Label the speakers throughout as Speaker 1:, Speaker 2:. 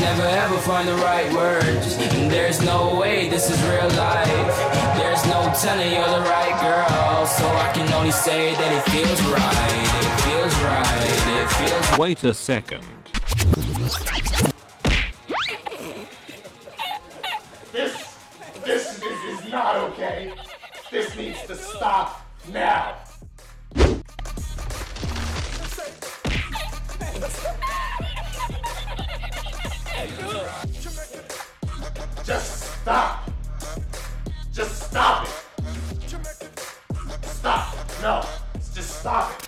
Speaker 1: never ever find the right words. There's no way this is real life. There's no telling you're the right girl. So I can only say that it feels right. It feels right. It feels
Speaker 2: Wait a second.
Speaker 3: This, this, this is not okay. This needs to stop now. Stop. Just stop it. Stop. No. Just stop it.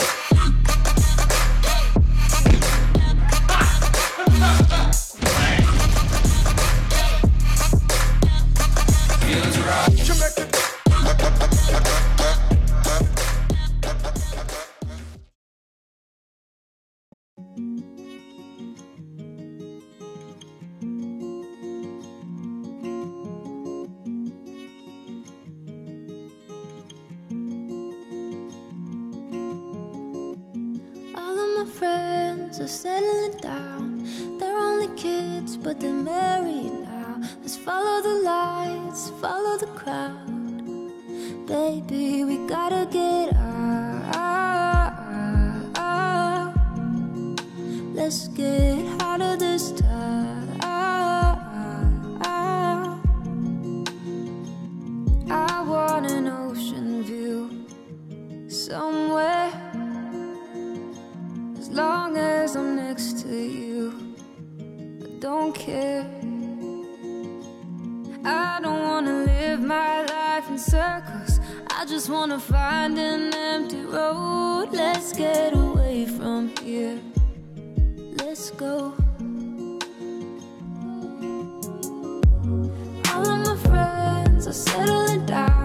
Speaker 4: Friends are settling down. They're only kids, but they're married now. Let's follow the lights, follow the crowd. Baby, we gotta get out. Let's get long as I'm next to you, I don't care. I don't wanna live my life in circles. I just wanna find an empty road. Let's get away from here. Let's go. All of my friends are settling down.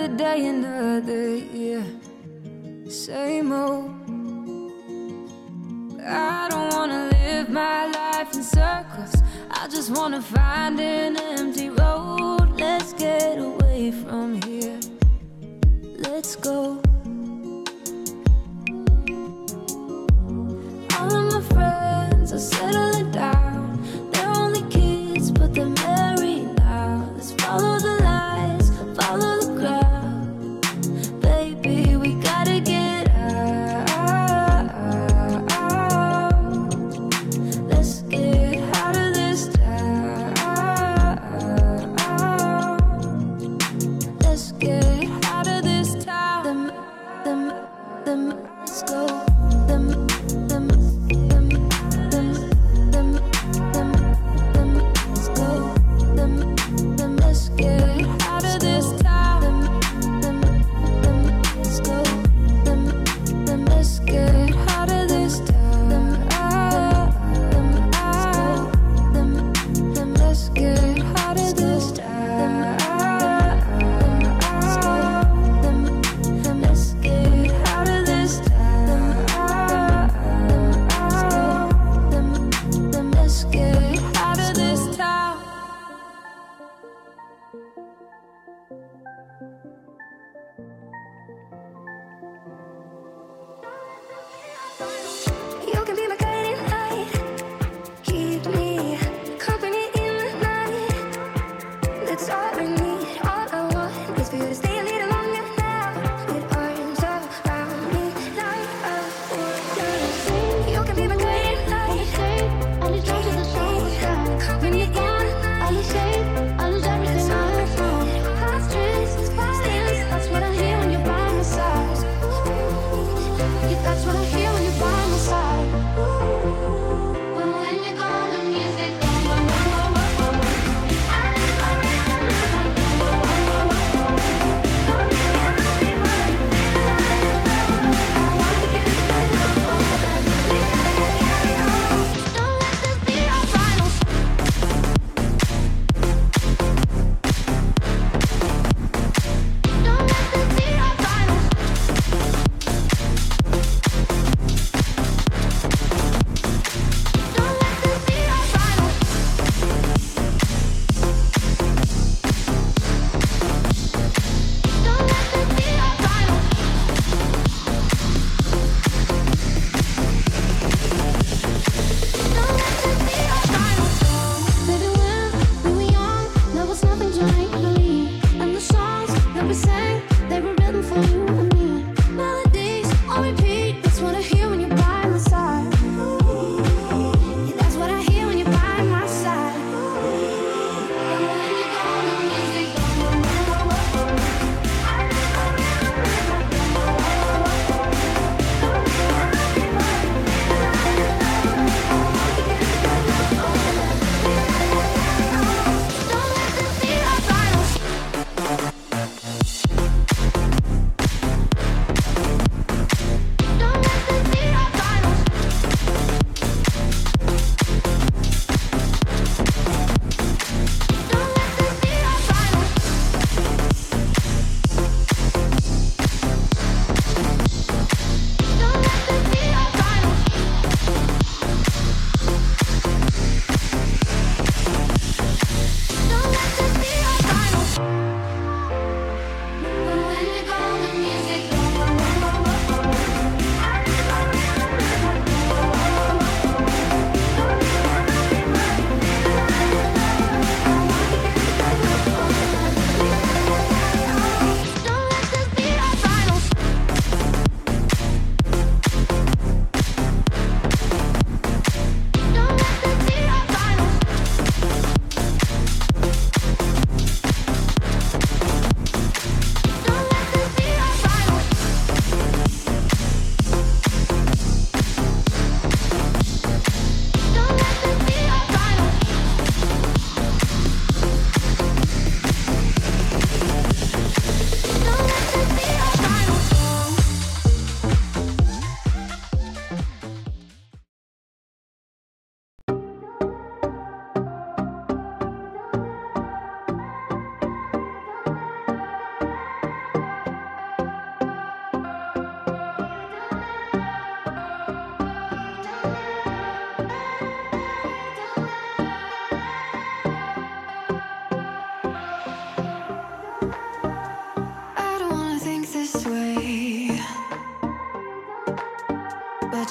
Speaker 4: Another day, another year. Same old. I don't wanna live my life in circles. I just wanna find an empty road. Let's get away from here. Let's go. All of my friends are settling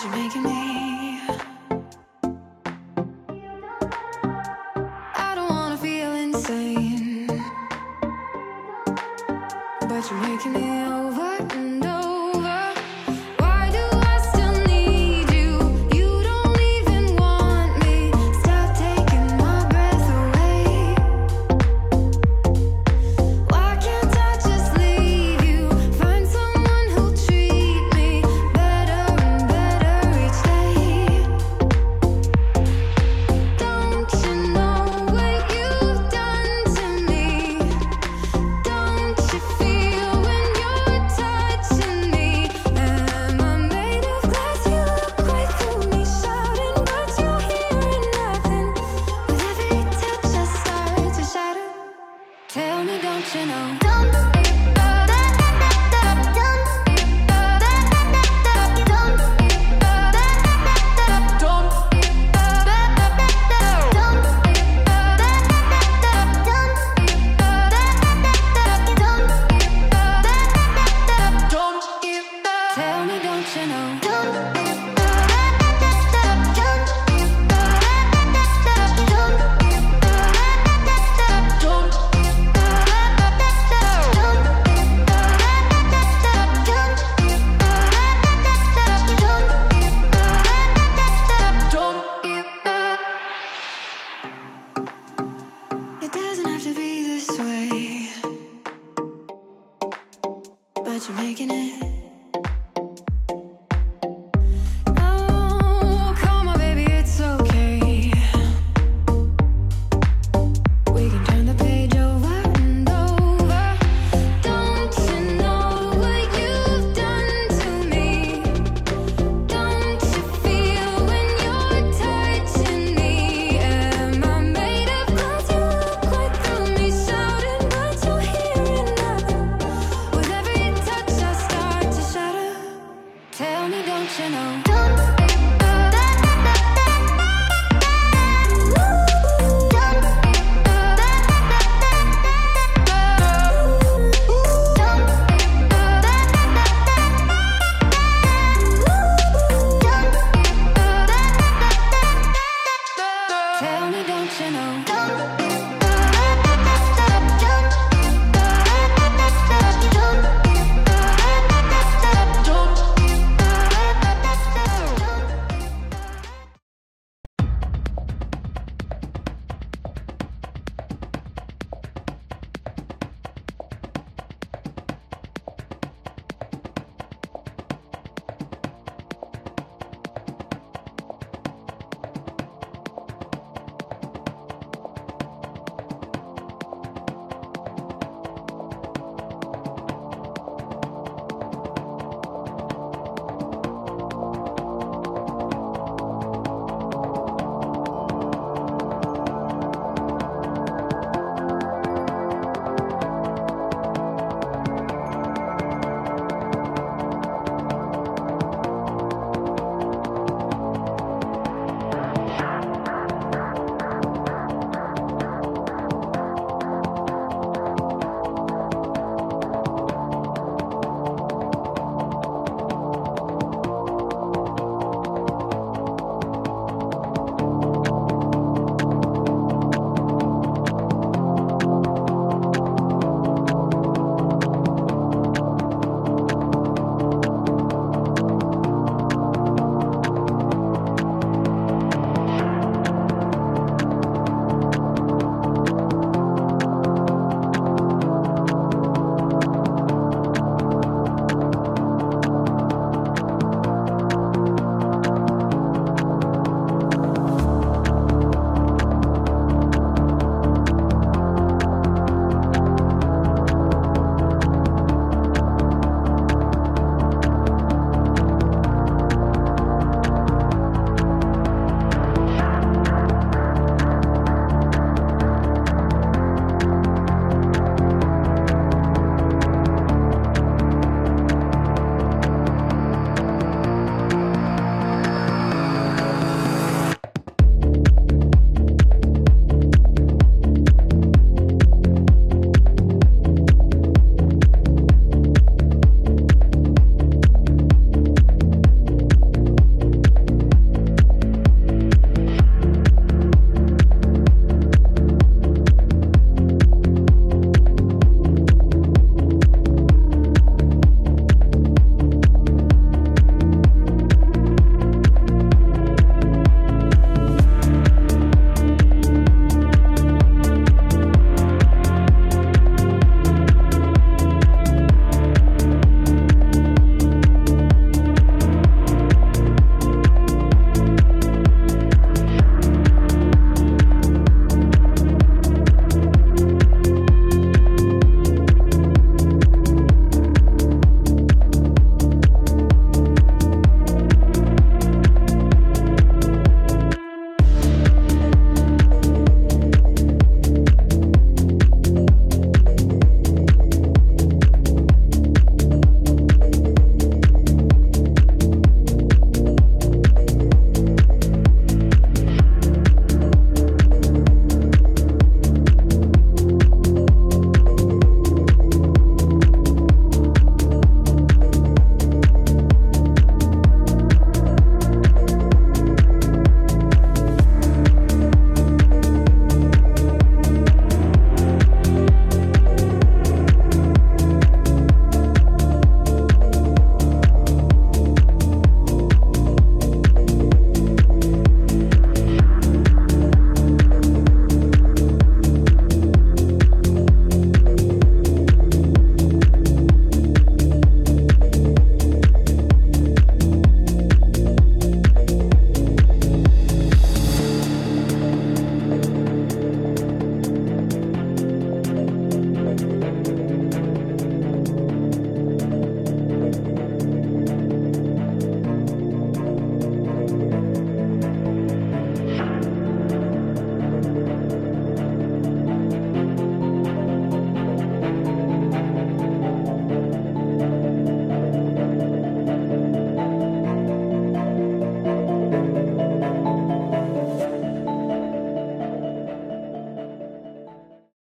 Speaker 4: you're making me